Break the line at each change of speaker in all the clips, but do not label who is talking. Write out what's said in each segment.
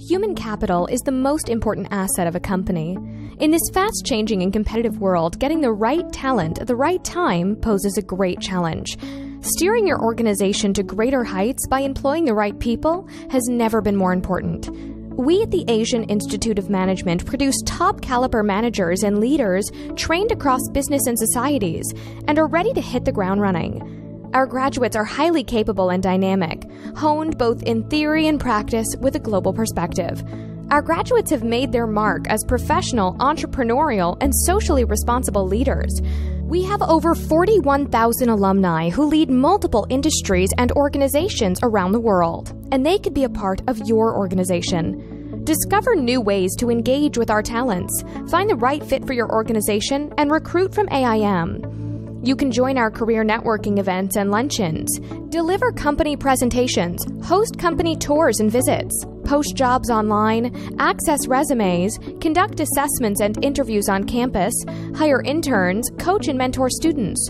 Human capital is the most important asset of a company. In this fast changing and competitive world, getting the right talent at the right time poses a great challenge. Steering your organization to greater heights by employing the right people has never been more important. We at the Asian Institute of Management produce top caliber managers and leaders trained across business and societies and are ready to hit the ground running. Our graduates are highly capable and dynamic, honed both in theory and practice with a global perspective. Our graduates have made their mark as professional, entrepreneurial, and socially responsible leaders. We have over 41,000 alumni who lead multiple industries and organizations around the world, and they could be a part of your organization. Discover new ways to engage with our talents, find the right fit for your organization, and recruit from AIM. You can join our career networking events and luncheons, deliver company presentations, host company tours and visits, post jobs online, access resumes, conduct assessments and interviews on campus, hire interns, coach and mentor students.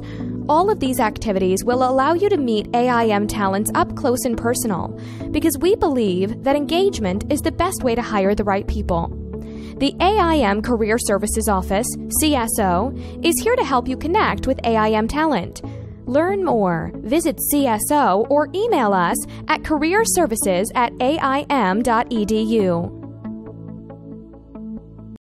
All of these activities will allow you to meet AIM talents up close and personal because we believe that engagement is the best way to hire the right people. The AIM Career Services Office, CSO, is here to help you connect with AIM talent. Learn more. Visit CSO or email us at careerservices at aim.edu.